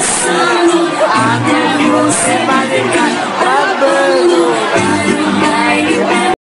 sun.